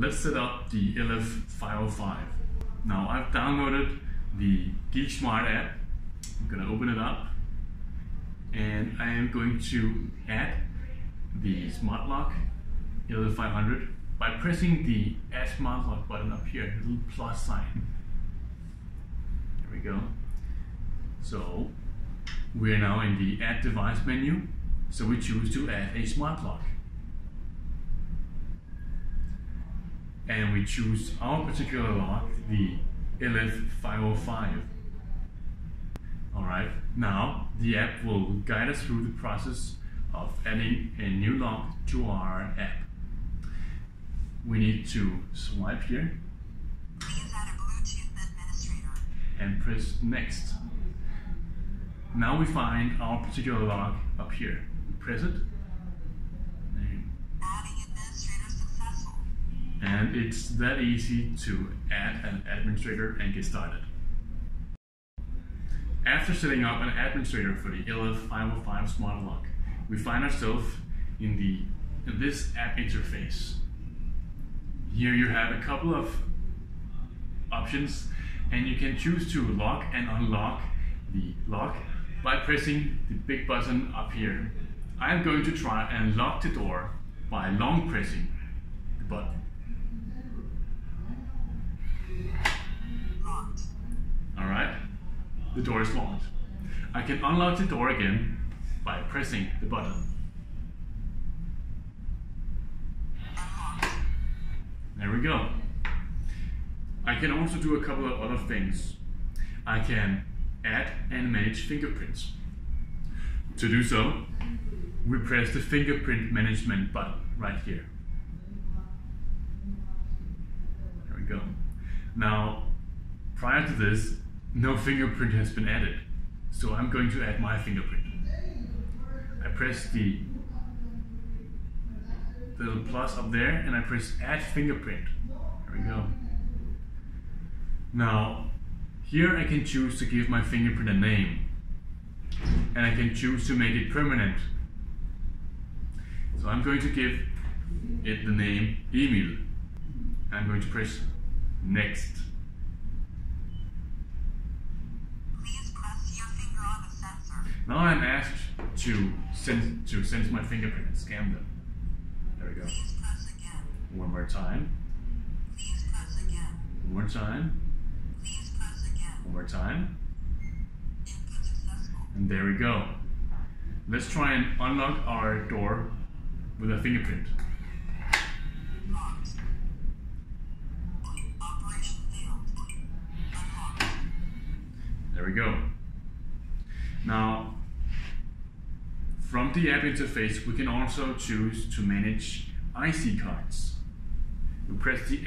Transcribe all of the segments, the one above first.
let's set up the LF505. Now I've downloaded the GeekSmart app. I'm gonna open it up and I am going to add the smart lock LF500 by pressing the add smart lock button up here, little plus sign. There we go. So we are now in the add device menu. So we choose to add a smart lock. And we choose our particular lock, the LF505. Alright, now the app will guide us through the process of adding a new lock to our app. We need to swipe here and press next. Now we find our particular lock up here. Press it and it's that easy to add an administrator and get started. After setting up an administrator for the LF505 Smart Lock, we find ourselves in the in this app interface. Here you have a couple of options and you can choose to lock and unlock the lock by pressing the big button up here. I am going to try and lock the door by long pressing the button. The door is locked. I can unlock the door again by pressing the button. There we go. I can also do a couple of other things. I can add and manage fingerprints. To do so, we press the fingerprint management button right here. There we go. Now, prior to this, no fingerprint has been added. So I'm going to add my fingerprint. I press the little plus up there and I press add fingerprint. There we go. Now, here I can choose to give my fingerprint a name. And I can choose to make it permanent. So I'm going to give it the name Emil. I'm going to press next. Please press your finger on the sensor. Now I'm asked to sense to sense my fingerprint and scan them. There we go. Please press again. One more time. Please press again. One more time. Please press again. One more time. And there we go. Let's try and unlock our door with a fingerprint. Locked. Operation failed. Unlocked. There we go. Now, from the app interface, we can also choose to manage IC cards. We press the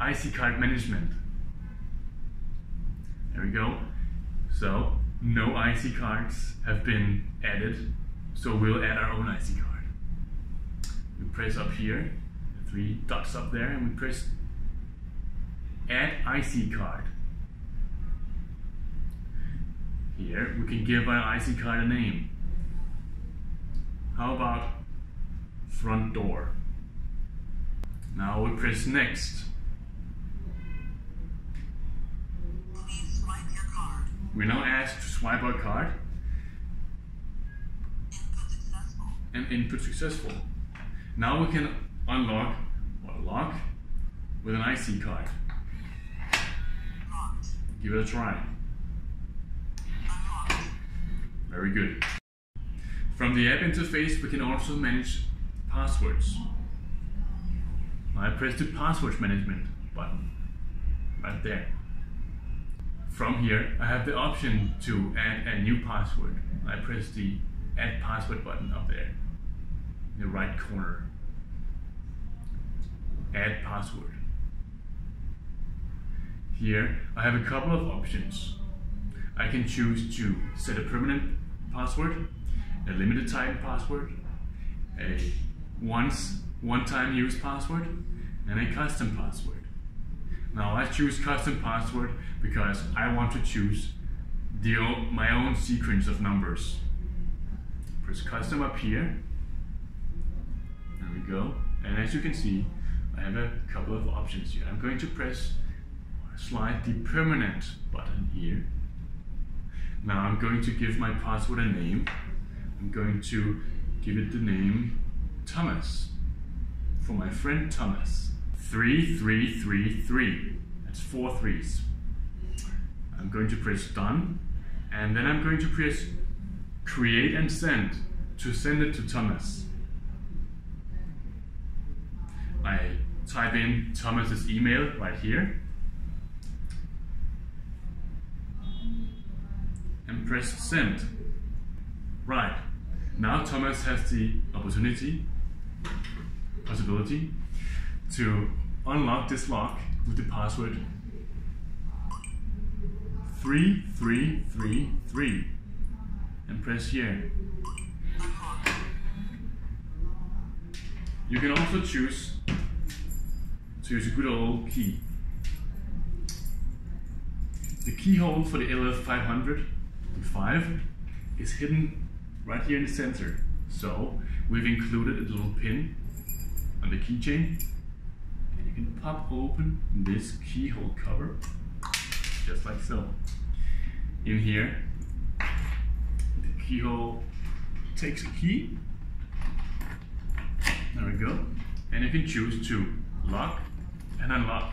IC card management. There we go. So, no IC cards have been added, so we'll add our own IC card. We press up here, the three dots up there, and we press Add IC card. Here, we can give our IC card a name. How about front door? Now we press next. We're now asked to swipe our card and input successful. Now we can unlock or lock with an IC card. Give it a try. Very good. From the app interface, we can also manage passwords. I press the password management button right there. From here, I have the option to add a new password. I press the add password button up there in the right corner. Add password. Here, I have a couple of options. I can choose to set a permanent password, a limited time password, a once one-time use password, and a custom password. Now I choose custom password because I want to choose the, my own sequence of numbers. Press custom up here. There we go. And as you can see, I have a couple of options here. I'm going to press slide the permanent button here. Now I'm going to give my password a name. I'm going to give it the name Thomas for my friend Thomas. 3333. That's four threes. I'm going to press done and then I'm going to press create and send to send it to Thomas. I type in Thomas's email right here press send. Right. Now Thomas has the opportunity, possibility to unlock this lock with the password 3333 and press here. You can also choose to use a good old key. The keyhole for the LF500 5 is hidden right here in the center. So we've included a little pin on the keychain and you can pop open this keyhole cover just like so. In here, the keyhole takes a key. There we go. And you can choose to lock and unlock.